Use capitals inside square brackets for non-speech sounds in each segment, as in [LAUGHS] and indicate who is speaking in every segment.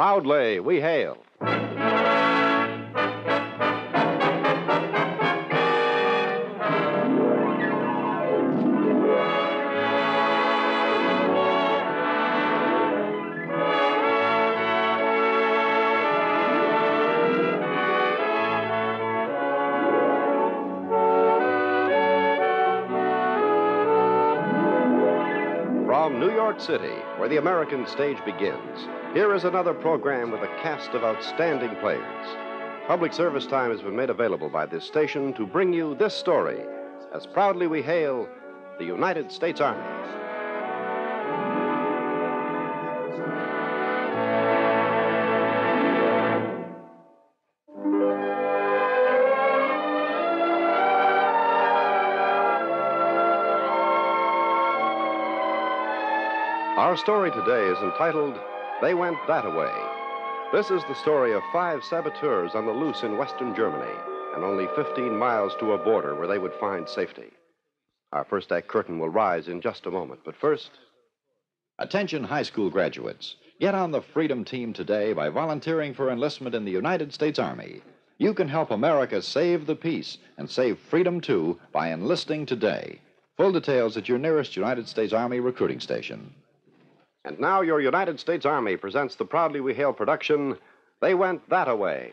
Speaker 1: Proudly, we hail. York City, where the American stage begins, here is another program with a cast of outstanding players. Public service time has been made available by this station to bring you this story as proudly we hail the United States Army. Our story today is entitled They Went That Away. This is the story of five saboteurs on the loose in western Germany and only 15 miles to a border where they would find safety. Our first act curtain will rise in just a moment, but first,
Speaker 2: Attention high school graduates. Get on the Freedom Team today by volunteering for enlistment in the United States Army. You can help America save the peace and save freedom too by enlisting today. Full details at your nearest United States Army recruiting station.
Speaker 1: And now your United States Army presents the Proudly We Hail production, They Went That Away.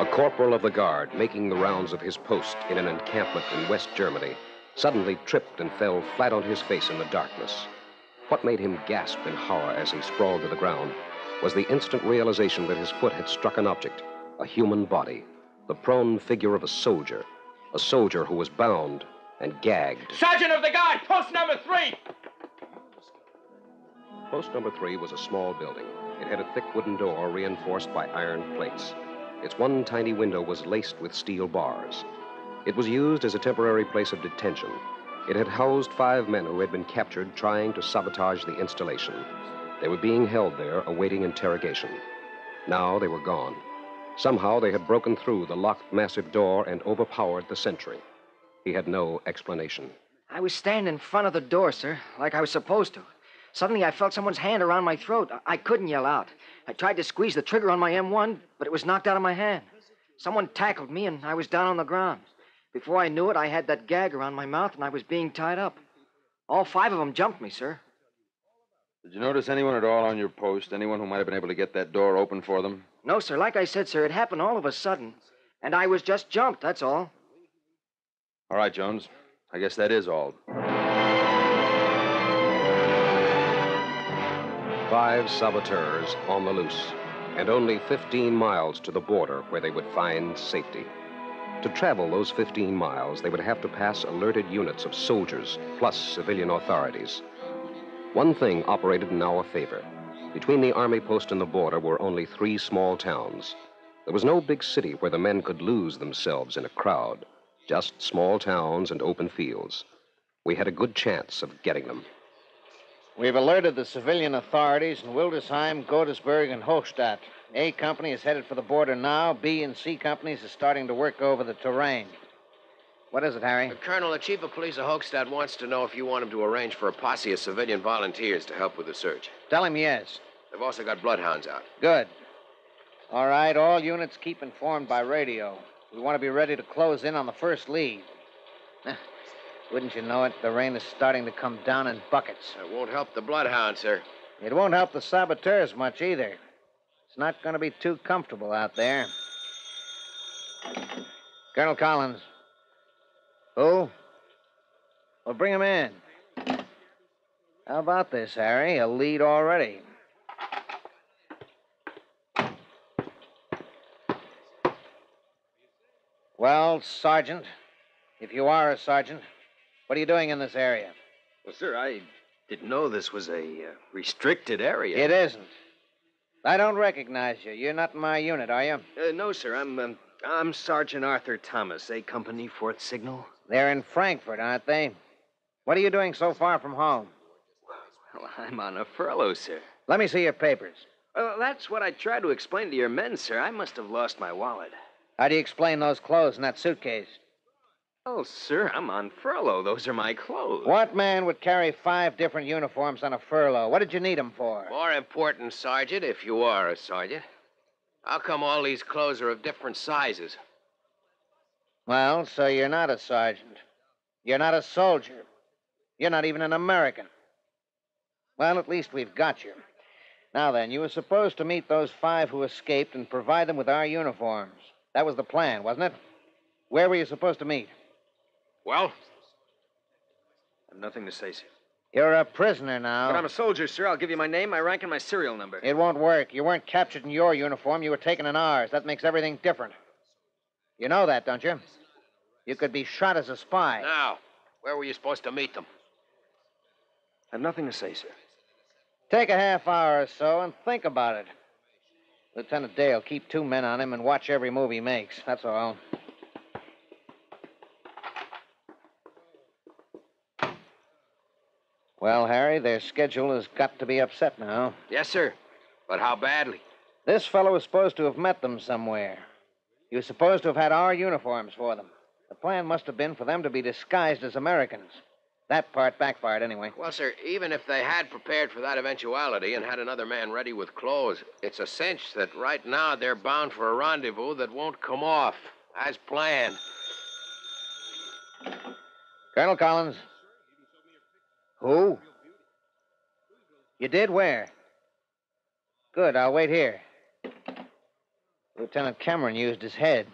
Speaker 3: A corporal of the guard, making the rounds of his post in an encampment in West Germany, suddenly tripped and fell flat on his face in the darkness. What made him gasp in horror as he sprawled to the ground was the instant realization that his foot had struck an object, a human body, the prone figure of a soldier, a soldier who was bound and gagged.
Speaker 4: Sergeant of the Guard, post number three.
Speaker 3: Post number three was a small building. It had a thick wooden door reinforced by iron plates. Its one tiny window was laced with steel bars. It was used as a temporary place of detention. It had housed five men who had been captured trying to sabotage the installation. They were being held there, awaiting interrogation. Now they were gone. Somehow they had broken through the locked massive door and overpowered the sentry. He had no explanation.
Speaker 5: I was standing in front of the door, sir, like I was supposed to. Suddenly, I felt someone's hand around my throat. I- couldn't yell out. I tried to squeeze the trigger on my M1, but it was knocked out of my hand. Someone tackled me, and I was down on the ground. Before I knew it, I had that gag around my mouth, and I was being tied up. All five of them jumped me, sir.
Speaker 6: Did you notice anyone at all on your post? Anyone who might have been able to get that door open for them?
Speaker 5: No, sir, like I said, sir, it happened all of a sudden. And I was just jumped, that's all.
Speaker 6: All right, Jones. I guess that is all.
Speaker 3: Five saboteurs on the loose, and only 15 miles to the border where they would find safety. To travel those 15 miles, they would have to pass alerted units of soldiers plus civilian authorities. One thing operated in our favor. Between the army post and the border were only three small towns. There was no big city where the men could lose themselves in a crowd, just small towns and open fields. We had a good chance of getting them.
Speaker 7: We've alerted the civilian authorities in Hildesheim, Godesberg, and Hochstadt. A company is headed for the border now. B and C companies are starting to work over the terrain. What is it, Harry?
Speaker 8: The Colonel, the Chief of Police of Hochstadt wants to know if you want him to arrange for a posse of civilian volunteers to help with the search.
Speaker 7: Tell him yes.
Speaker 8: They've also got bloodhounds out.
Speaker 7: Good. All right, all units keep informed by radio. We want to be ready to close in on the first lead. [LAUGHS] Wouldn't you know it, the rain is starting to come down in buckets.
Speaker 8: It won't help the bloodhounds, sir.
Speaker 7: It won't help the saboteurs much either. It's not going to be too comfortable out there. Colonel Collins. Who? Well, bring him in. How about this, Harry? A lead already. Well, Sergeant, if you are a sergeant, what are you doing in this area?
Speaker 9: Well, sir, I didn't know this was a uh, restricted area.
Speaker 7: It isn't. I don't recognize you. You're not in my unit, are you?
Speaker 9: Uh, no, sir. I'm um, I'm Sergeant Arthur Thomas, A Company, Fourth Signal.
Speaker 7: They're in Frankfurt, aren't they? What are you doing so far from home?
Speaker 9: Well, I'm on a furlough, sir.
Speaker 7: Let me see your papers.
Speaker 9: Well, that's what I tried to explain to your men, sir. I must have lost my wallet.
Speaker 7: How do you explain those clothes in that suitcase?
Speaker 9: Oh, sir, I'm on furlough. Those are my clothes.
Speaker 7: What man would carry five different uniforms on a furlough? What did you need them for?
Speaker 8: More important, Sergeant, if you are a sergeant. How come all these clothes are of different sizes?
Speaker 7: Well, so you're not a sergeant. You're not a soldier. You're not even an American. Well, at least we've got you. Now then, you were supposed to meet those five who escaped and provide them with our uniforms. That was the plan, wasn't it? Where were you supposed to meet?
Speaker 8: Well,
Speaker 9: I've nothing to say, sir.
Speaker 7: You're a prisoner now.
Speaker 9: But I'm a soldier, sir. I'll give you my name, my rank, and my serial number.
Speaker 7: It won't work. You weren't captured in your uniform. You were taken in ours. That makes everything different. You know that, don't you? You could be shot as a spy.
Speaker 8: now, where were you supposed to meet them?
Speaker 9: I've nothing to say, sir.
Speaker 7: Take a half hour or so and think about it. Lieutenant Dale, keep two men on him and watch every move he makes. That's all. Well, Harry, their schedule has got to be upset now.
Speaker 8: Yes, sir. But how badly?
Speaker 7: This fellow was supposed to have met them somewhere. He was supposed to have had our uniforms for them. The plan must have been for them to be disguised as Americans. That part backfired anyway.
Speaker 8: Well, sir, even if they had prepared for that eventuality and had another man ready with clothes, it's a cinch that right now they're bound for a rendezvous that won't come off as planned.
Speaker 7: Colonel Collins. Who? You did where? Good, I'll wait here. Lieutenant Cameron used his head.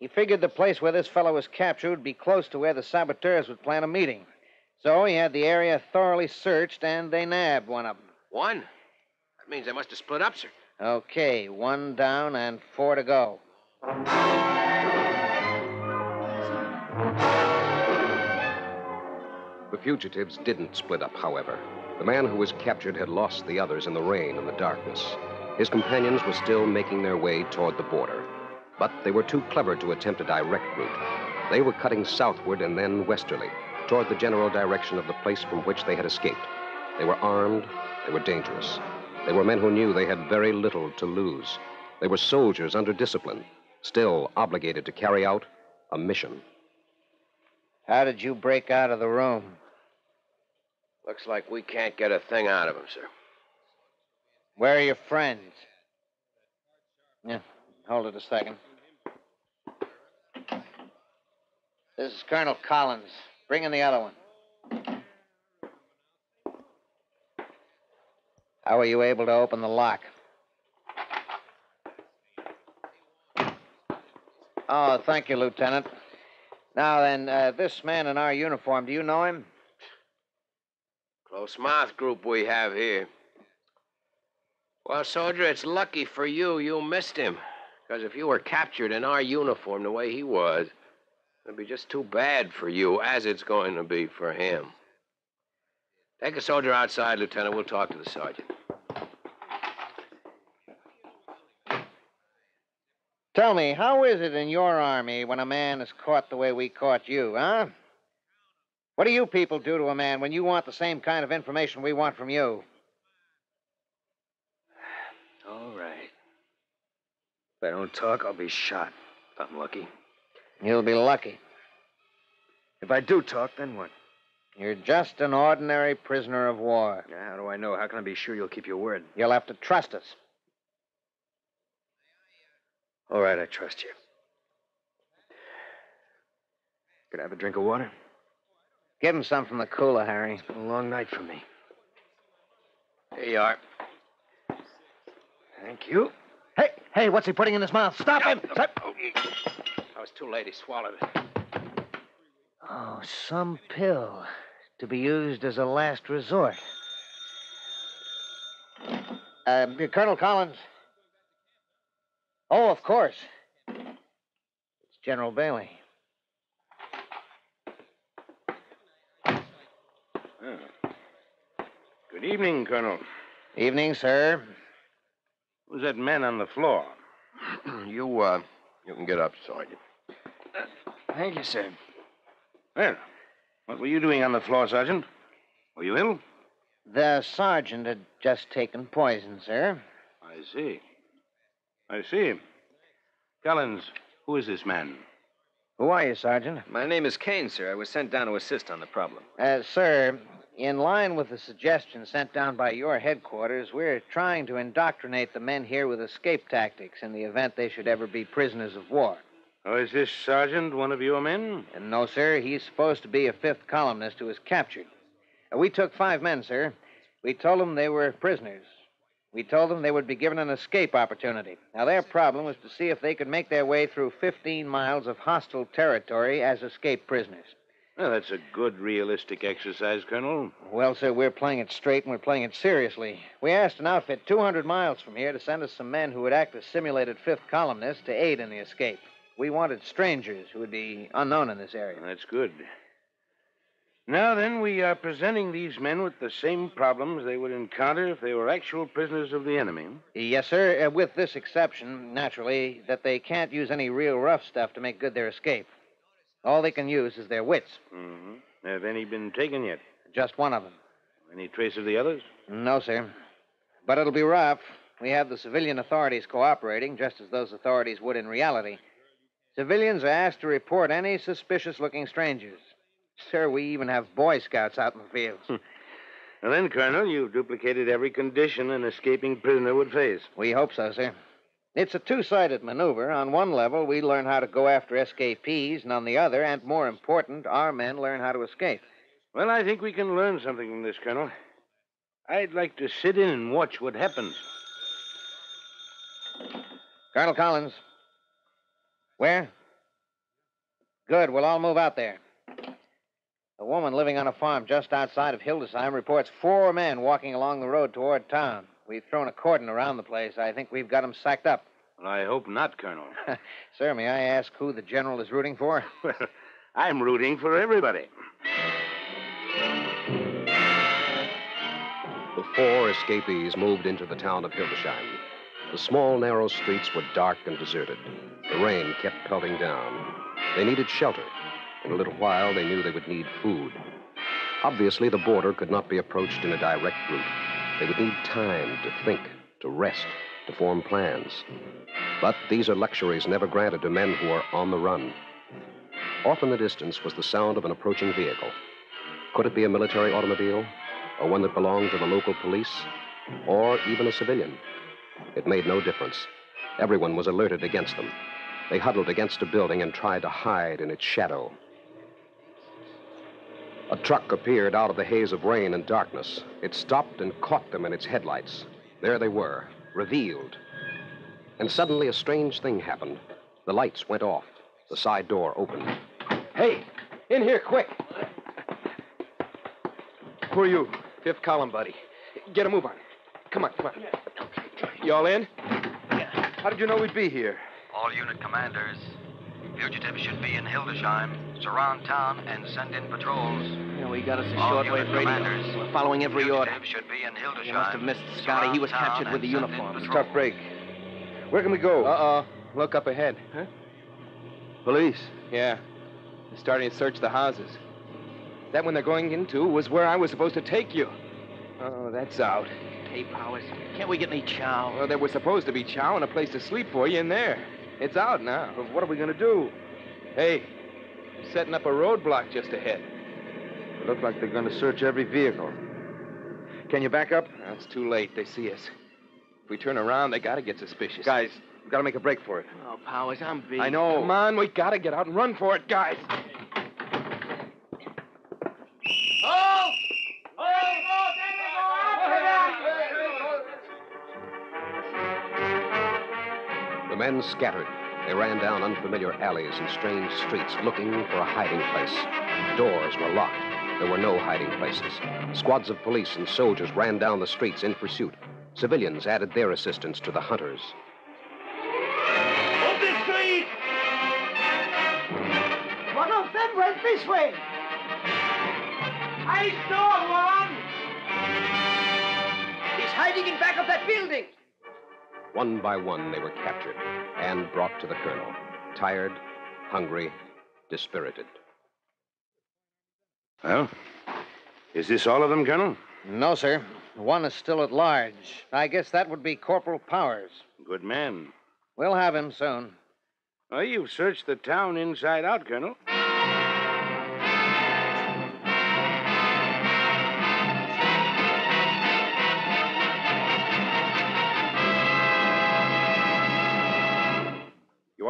Speaker 7: He figured the place where this fellow was captured would be close to where the saboteurs would plan a meeting. So he had the area thoroughly searched, and they nabbed one of them.
Speaker 8: One? That means they must have split up, sir.
Speaker 7: Okay, one down and four to go.
Speaker 3: The fugitives didn't split up, however. The man who was captured had lost the others in the rain and the darkness. His companions were still making their way toward the border. But they were too clever to attempt a direct route. They were cutting southward and then westerly, toward the general direction of the place from which they had escaped. They were armed, they were dangerous. They were men who knew they had very little to lose. They were soldiers under discipline, still obligated to carry out a mission.
Speaker 7: How did you break out of the room?
Speaker 8: Looks like we can't get a thing out of him, sir.
Speaker 7: Where are your friends? Yeah, hold it a second. This is Colonel Collins. Bring in the other one. How were you able to open the lock? Oh, thank you, Lieutenant. Now then, uh, this man in our uniform, do you know him?
Speaker 8: Close mouth group we have here. Well, soldier, it's lucky for you you missed him. Because if you were captured in our uniform the way he was, it'd be just too bad for you, as it's going to be for him. Take a soldier outside, Lieutenant. We'll talk to the sergeant.
Speaker 7: Tell me, how is it in your army when a man is caught the way we caught you, huh? What do you people do to a man when you want the same kind of information we want from you?
Speaker 9: All right. If I don't talk, I'll be shot. If I'm lucky.
Speaker 7: You'll be lucky.
Speaker 9: If I do talk, then what?
Speaker 7: You're just an ordinary prisoner of war.
Speaker 9: Yeah, how do I know? How can I be sure you'll keep your word?
Speaker 7: You'll have to trust us.
Speaker 9: All right, I trust you. Could I have a drink of water?
Speaker 7: Give him some from the cooler, Harry.
Speaker 9: It's been a long night for me.
Speaker 8: Here you are.
Speaker 9: Thank you.
Speaker 7: Hey, hey, what's he putting in his mouth? Stop him! Stop-
Speaker 8: I was too late. He swallowed it.
Speaker 7: Oh, some pill to be used as a last resort. Uh, Colonel Collins. Oh, of course. It's General Bailey.
Speaker 10: Good evening, Colonel.
Speaker 7: Evening, sir.
Speaker 10: Who's that man on the floor? [CLEARS THROAT]
Speaker 8: you, uh, you can get up, Sergeant.
Speaker 9: Thank you, sir.
Speaker 10: Well, what were you doing on the floor, Sergeant? Were you ill?
Speaker 7: The sergeant had just taken poison, sir.
Speaker 10: I see. I see. Collins, who is this man?
Speaker 7: Who are you, Sergeant?
Speaker 9: My name is Kane, sir. I was sent down to assist on the problem.
Speaker 7: Uh, sir, in line with the suggestion sent down by your headquarters, we're trying to indoctrinate the men here with escape tactics in the event they should ever be prisoners of war.
Speaker 10: Oh, is this sergeant one of your men?
Speaker 7: And no, sir, he's supposed to be a fifth columnist who was captured. Uh, we took five men, sir. We told them they were prisoners. We told them they would be given an escape opportunity. Now, their problem was to see if they could make their way through 15 miles of hostile territory as escape prisoners.
Speaker 10: Well, that's a good, realistic exercise, Colonel.
Speaker 7: Well, sir, we're playing it straight and we're playing it seriously. We asked an outfit 200 miles from here to send us some men who would act as simulated fifth columnists to aid in the escape. We wanted strangers who would be unknown in this area.
Speaker 10: That's good. Now then, we are presenting these men with the same problems they would encounter if they were actual prisoners of the enemy.
Speaker 7: Yes, sir, uh, with this exception, naturally, that they can't use any real rough stuff to make good their escape. All they can use is their wits.
Speaker 10: Mm-hmm. Have any been taken yet?
Speaker 7: Just one of them.
Speaker 10: Any trace of the others?
Speaker 7: No, sir. But it'll be rough. We have the civilian authorities cooperating, just as those authorities would in reality. Civilians are asked to report any suspicious looking strangers. Sir, we even have Boy Scouts out in the fields. [LAUGHS]
Speaker 10: Well, then, Colonel, you've duplicated every condition an escaping prisoner would face.
Speaker 7: We hope so, sir. It's a two sided maneuver. On one level, we learn how to go after escapees, and on the other, and more important, our men learn how to escape.
Speaker 10: Well, I think we can learn something from this, Colonel. I'd like to sit in and watch what happens.
Speaker 7: Colonel Collins. Where? Good. We'll all move out there. A woman living on a farm just outside of Hildesheim reports four men walking along the road toward town. We've thrown a cordon around the place. I think we've got them sacked up.
Speaker 10: Well, I hope not, Colonel. [LAUGHS]
Speaker 7: Sir, may I ask who the general is rooting for? [LAUGHS]
Speaker 10: well, I'm rooting for everybody.
Speaker 3: The four escapees moved into the town of Hildesheim. The small, narrow streets were dark and deserted. The rain kept pelting down. They needed shelter. In a little while, they knew they would need food. Obviously, the border could not be approached in a direct route. They would need time to think, to rest, to form plans. But these are luxuries never granted to men who are on the run. Off in the distance was the sound of an approaching vehicle. Could it be a military automobile? Or one that belonged to the local police? Or even a civilian? It made no difference. Everyone was alerted against them. They huddled against a building and tried to hide in its shadow. A truck appeared out of the haze of rain and darkness. It stopped and caught them in its headlights. There they were, revealed. And suddenly a strange thing happened. The lights went off. The side door opened.
Speaker 4: Hey, in here, quick. Who are you? Fifth column, buddy. Get a move on. Come on, come on. You all in?
Speaker 11: Yeah.
Speaker 4: How did you know we'd be here?
Speaker 11: All unit commanders. Fugitives should be in Hildesheim. Surround town and send in patrols.
Speaker 5: Yeah, we got us a
Speaker 11: All
Speaker 5: shortwave
Speaker 11: unit
Speaker 5: radio.
Speaker 11: commanders.
Speaker 5: We're following every order.
Speaker 11: Should be in Hildesheim.
Speaker 5: You must have missed Scotty. He was captured with the
Speaker 11: and send in
Speaker 5: uniform.
Speaker 4: Tough break. Where can we go?
Speaker 12: Uh-oh. Look up ahead.
Speaker 4: Huh? Police.
Speaker 12: Yeah. They're starting to search the houses. That one they're going into was where I was supposed to take you. Oh, that's out.
Speaker 5: Hey, Powers, can't we get any chow?
Speaker 12: Well, there was supposed to be chow and a place to sleep for you in there. It's out now.
Speaker 4: But what are we going to do?
Speaker 12: Hey, they're setting up a roadblock just ahead.
Speaker 4: It look like they're going to search every vehicle. Can you back up?
Speaker 12: Now, it's too late. They see us. If we turn around, they gotta get suspicious.
Speaker 4: Guys, we got to make a break for it.
Speaker 5: Oh, Powers, I'm beat.
Speaker 4: I know.
Speaker 12: Come on, we gotta get out and run for it, guys.
Speaker 4: Oh!
Speaker 3: The men scattered. They ran down unfamiliar alleys and strange streets looking for a hiding place. Doors were locked. There were no hiding places. Squads of police and soldiers ran down the streets in pursuit. Civilians added their assistance to the hunters.
Speaker 4: Up the street!
Speaker 13: One of them went this way.
Speaker 4: I saw one!
Speaker 5: He's hiding in back of that building.
Speaker 3: One by one, they were captured and brought to the colonel. Tired, hungry, dispirited.
Speaker 10: Well, is this all of them, Colonel?
Speaker 7: No, sir. One is still at large. I guess that would be Corporal Powers.
Speaker 10: Good man.
Speaker 7: We'll have him soon.
Speaker 10: Well, you've searched the town inside out, Colonel.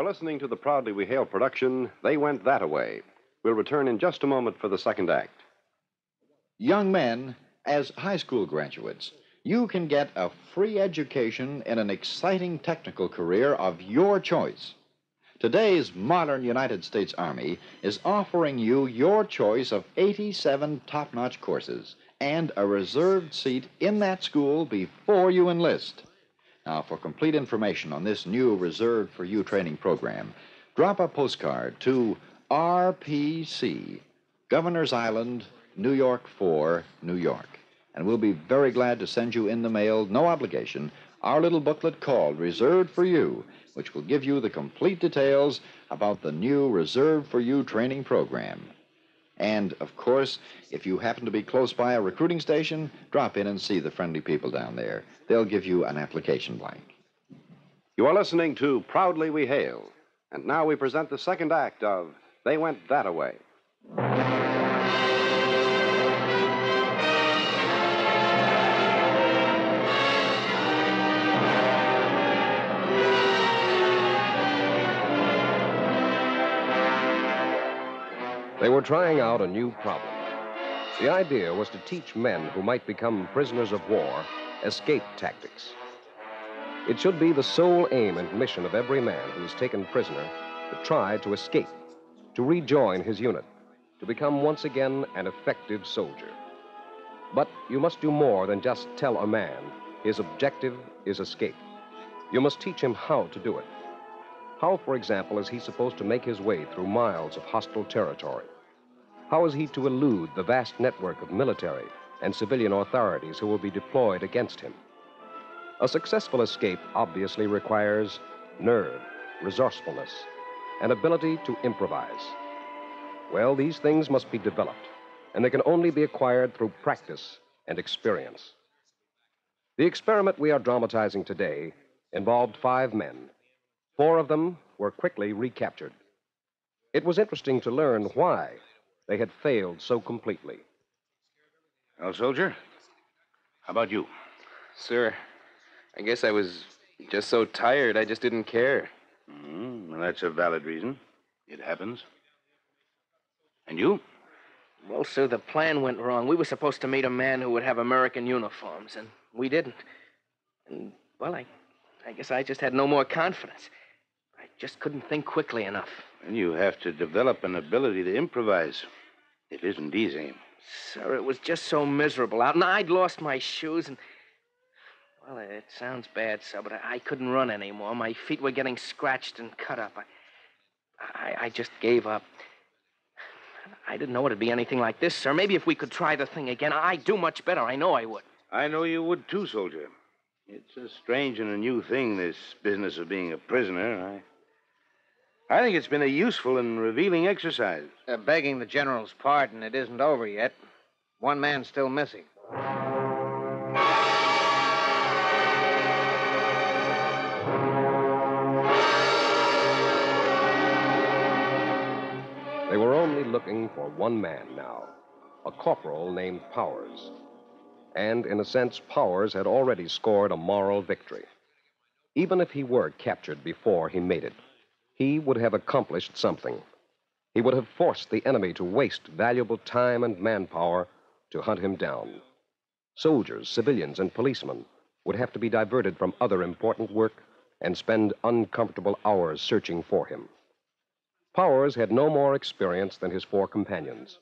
Speaker 1: Listening to the Proudly We Hail production, They Went That Away. We'll return in just a moment for the second act.
Speaker 2: Young men, as high school graduates, you can get a free education in an exciting technical career of your choice. Today's modern United States Army is offering you your choice of 87 top notch courses and a reserved seat in that school before you enlist. Now, for complete information on this new Reserved for You training program, drop a postcard to RPC, Governor's Island, New York 4, New York. And we'll be very glad to send you in the mail, no obligation, our little booklet called Reserved for You, which will give you the complete details about the new Reserved for You training program. And, of course, if you happen to be close by a recruiting station, drop in and see the friendly people down there. They'll give you an application blank.
Speaker 1: You are listening to Proudly We Hail. And now we present the second act of They Went That Away.
Speaker 3: They were trying out a new problem. The idea was to teach men who might become prisoners of war escape tactics. It should be the sole aim and mission of every man who is taken prisoner to try to escape, to rejoin his unit, to become once again an effective soldier. But you must do more than just tell a man his objective is escape. You must teach him how to do it. How, for example, is he supposed to make his way through miles of hostile territory? How is he to elude the vast network of military and civilian authorities who will be deployed against him? A successful escape obviously requires nerve, resourcefulness, and ability to improvise. Well, these things must be developed, and they can only be acquired through practice and experience. The experiment we are dramatizing today involved five men. Four of them were quickly recaptured. It was interesting to learn why they had failed so completely.
Speaker 10: Well, soldier, how about you?
Speaker 12: Sir, I guess I was just so tired I just didn't care.
Speaker 10: Mm, well, that's a valid reason. It happens. And you?
Speaker 4: Well, sir, the plan went wrong. We were supposed to meet a man who would have American uniforms, and we didn't. And, well, I, I guess I just had no more confidence. Just couldn't think quickly enough.
Speaker 10: And you have to develop an ability to improvise. It isn't easy.
Speaker 4: Sir, it was just so miserable out, and I'd lost my shoes, and. Well, it sounds bad, sir, but I, I couldn't run anymore. My feet were getting scratched and cut up. I, I, I just gave up. I didn't know it'd be anything like this, sir. Maybe if we could try the thing again, I'd do much better. I know I would.
Speaker 10: I know you would too, soldier. It's a strange and a new thing, this business of being a prisoner. I, I think it's been a useful and revealing exercise.
Speaker 7: Uh, begging the general's pardon, it isn't over yet. One man's still missing.
Speaker 3: They were only looking for one man now, a corporal named Powers. And in a sense, Powers had already scored a moral victory. Even if he were captured before he made it, he would have accomplished something. He would have forced the enemy to waste valuable time and manpower to hunt him down. Soldiers, civilians, and policemen would have to be diverted from other important work and spend uncomfortable hours searching for him. Powers had no more experience than his four companions.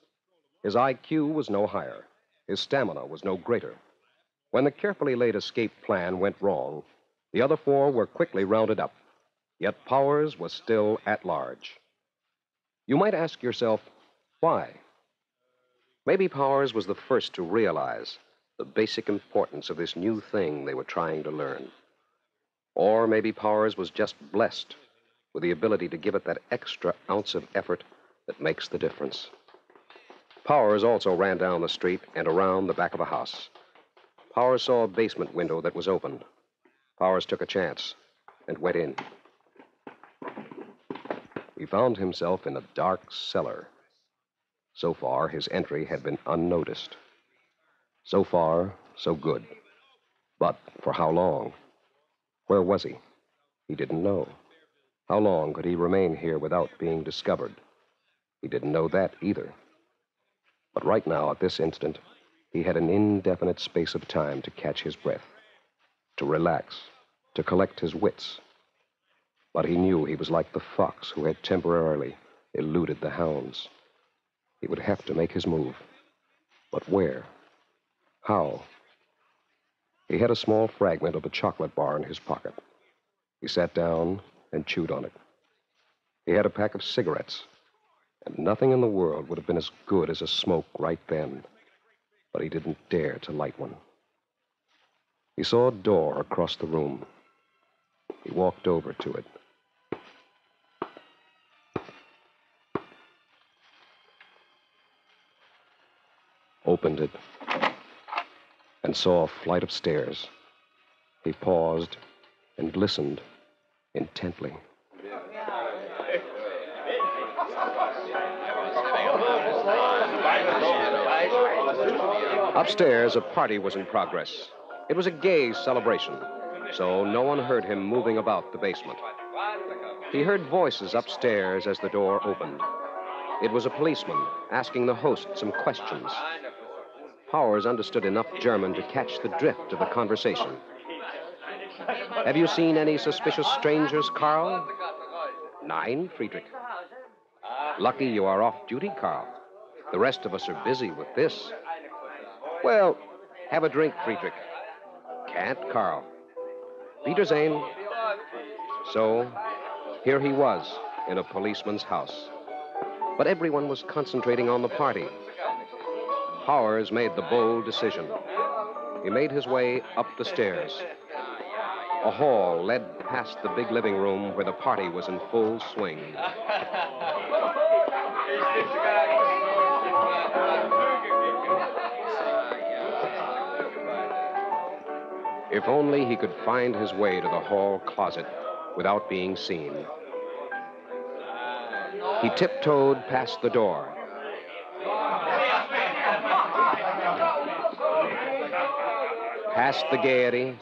Speaker 3: His IQ was no higher, his stamina was no greater. When the carefully laid escape plan went wrong, the other four were quickly rounded up. Yet Powers was still at large. You might ask yourself, why? Maybe Powers was the first to realize the basic importance of this new thing they were trying to learn. Or maybe Powers was just blessed with the ability to give it that extra ounce of effort that makes the difference. Powers also ran down the street and around the back of a house. Powers saw a basement window that was open. Powers took a chance and went in. He found himself in a dark cellar. So far, his entry had been unnoticed. So far, so good. But for how long? Where was he? He didn't know. How long could he remain here without being discovered? He didn't know that either. But right now, at this instant, he had an indefinite space of time to catch his breath, to relax, to collect his wits. But he knew he was like the fox who had temporarily eluded the hounds. He would have to make his move. But where? How? He had a small fragment of a chocolate bar in his pocket. He sat down and chewed on it. He had a pack of cigarettes, and nothing in the world would have been as good as a smoke right then. But he didn't dare to light one. He saw a door across the room. He walked over to it. Opened it and saw a flight of stairs. He paused and listened intently. Upstairs, a party was in progress. It was a gay celebration, so no one heard him moving about the basement. He heard voices upstairs as the door opened. It was a policeman asking the host some questions. Powers understood enough German to catch the drift of the conversation. Have you seen any suspicious strangers, Carl? Nine, Friedrich. Lucky you are off duty, Carl. The rest of us are busy with this. Well, have a drink, Friedrich. Can't, Carl. Peter Zane. So, here he was in a policeman's house. But everyone was concentrating on the party. Powers made the bold decision. He made his way up the stairs. A hall led past the big living room where the party was in full swing. If only he could find his way to the hall closet without being seen. He tiptoed past the door. Past the gaiety.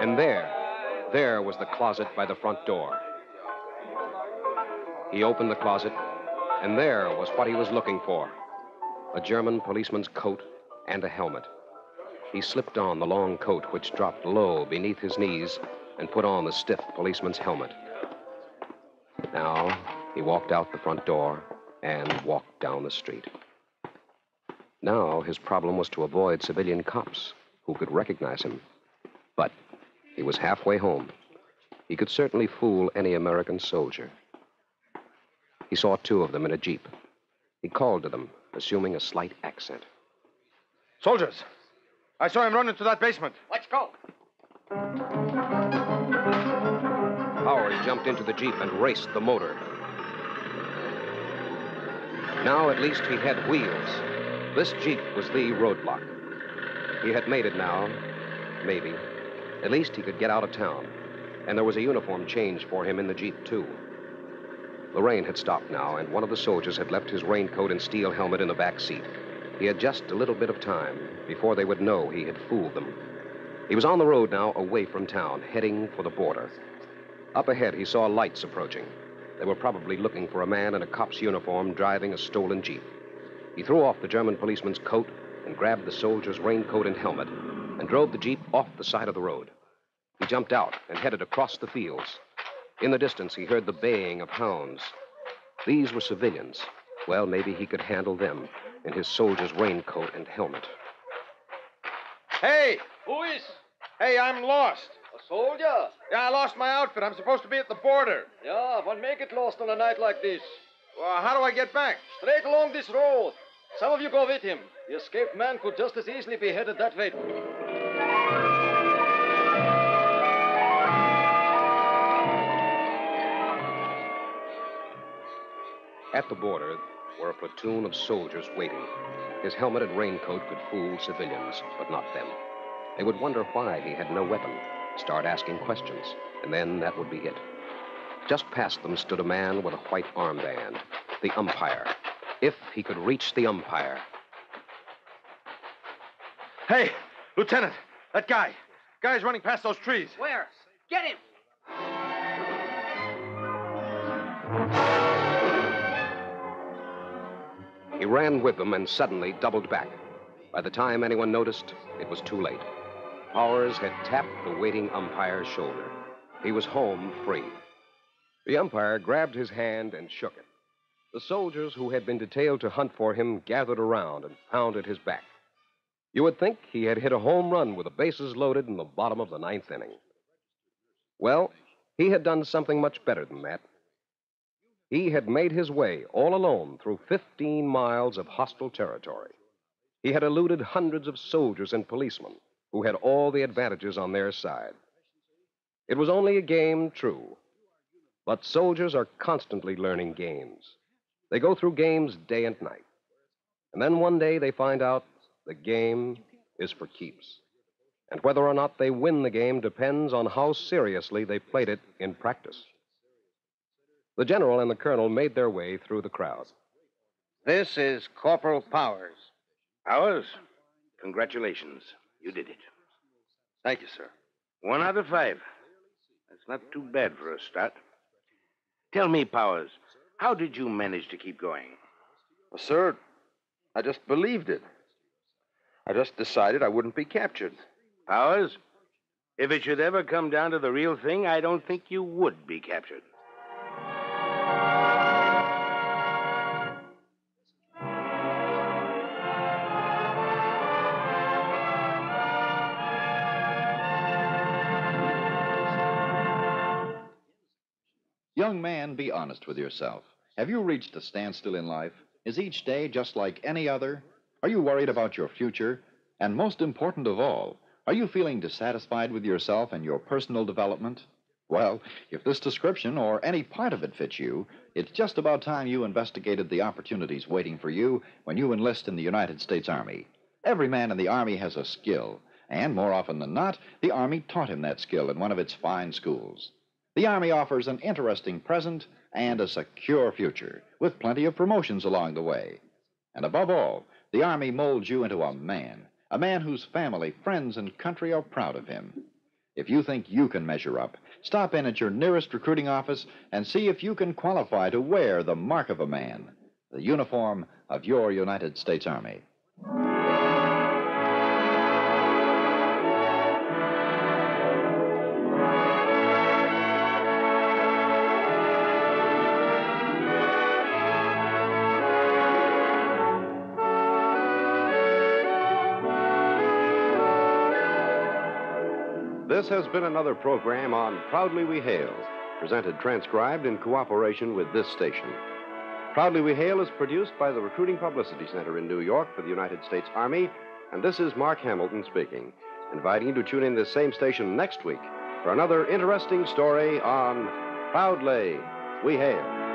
Speaker 3: And there, there was the closet by the front door. He opened the closet, and there was what he was looking for a German policeman's coat and a helmet. He slipped on the long coat, which dropped low beneath his knees, and put on the stiff policeman's helmet. Now, he walked out the front door and walked down the street. Now, his problem was to avoid civilian cops who could recognize him. But he was halfway home. He could certainly fool any American soldier. He saw two of them in a jeep. He called to them, assuming a slight accent.
Speaker 14: Soldiers, I saw him run into that basement.
Speaker 5: Let's go.
Speaker 3: Powers jumped into the Jeep and raced the motor. Now at least he had wheels. This Jeep was the roadblock. He had made it now, maybe. At least he could get out of town. And there was a uniform change for him in the Jeep, too. The rain had stopped now, and one of the soldiers had left his raincoat and steel helmet in the back seat. He had just a little bit of time before they would know he had fooled them. He was on the road now, away from town, heading for the border. Up ahead, he saw lights approaching. They were probably looking for a man in a cop's uniform driving a stolen Jeep. He threw off the German policeman's coat and grabbed the soldier's raincoat and helmet and drove the Jeep off the side of the road. He jumped out and headed across the fields. In the distance, he heard the baying of hounds. These were civilians. Well, maybe he could handle them in his soldier's raincoat and helmet.
Speaker 14: Hey!
Speaker 15: Who is?
Speaker 14: Hey, I'm lost.
Speaker 15: A soldier?
Speaker 14: Yeah, I lost my outfit. I'm supposed to be at the border.
Speaker 15: Yeah, one may get lost on a night like this.
Speaker 14: Well, how do I get back?
Speaker 15: Straight along this road. Some of you go with him. The escaped man could just as easily be headed that way.
Speaker 3: At the border, were a platoon of soldiers waiting. His helmet and raincoat could fool civilians, but not them. They would wonder why he had no weapon, start asking questions, and then that would be it. Just past them stood a man with a white armband, the umpire. If he could reach the umpire.
Speaker 14: Hey, Lieutenant, that guy. Guy's running past those trees.
Speaker 4: Where? Get him!
Speaker 3: He ran with them and suddenly doubled back. By the time anyone noticed, it was too late. Powers had tapped the waiting umpire's shoulder. He was home free. The umpire grabbed his hand and shook it. The soldiers who had been detailed to hunt for him gathered around and pounded his back. You would think he had hit a home run with the bases loaded in the bottom of the ninth inning. Well, he had done something much better than that. He had made his way all alone through 15 miles of hostile territory. He had eluded hundreds of soldiers and policemen who had all the advantages on their side. It was only a game, true, but soldiers are constantly learning games. They go through games day and night. And then one day they find out the game is for keeps. And whether or not they win the game depends on how seriously they played it in practice. The general and the colonel made their way through the crowd.
Speaker 7: This is Corporal Powers.
Speaker 10: Powers, congratulations. You did it.
Speaker 14: Thank you, sir.
Speaker 10: One out of five. That's not too bad for a start. Tell me, Powers, how did you manage to keep going?
Speaker 14: Well, sir, I just believed it. I just decided I wouldn't be captured.
Speaker 10: Powers, if it should ever come down to the real thing, I don't think you would be captured.
Speaker 2: Young man, be honest with yourself. Have you reached a standstill in life? Is each day just like any other? Are you worried about your future? And most important of all, are you feeling dissatisfied with yourself and your personal development? Well, if this description or any part of it fits you, it's just about time you investigated the opportunities waiting for you when you enlist in the United States Army. Every man in the Army has a skill, and more often than not, the Army taught him that skill in one of its fine schools. The Army offers an interesting present and a secure future, with plenty of promotions along the way. And above all, the Army molds you into a man, a man whose family, friends, and country are proud of him. If you think you can measure up, stop in at your nearest recruiting office and see if you can qualify to wear the mark of a man, the uniform of your United States Army.
Speaker 1: This has been another program on Proudly We Hail, presented transcribed in cooperation with this station. Proudly We Hail is produced by the Recruiting Publicity Center in New York for the United States Army, and this is Mark Hamilton speaking, inviting you to tune in this same station next week for another interesting story on Proudly We Hail.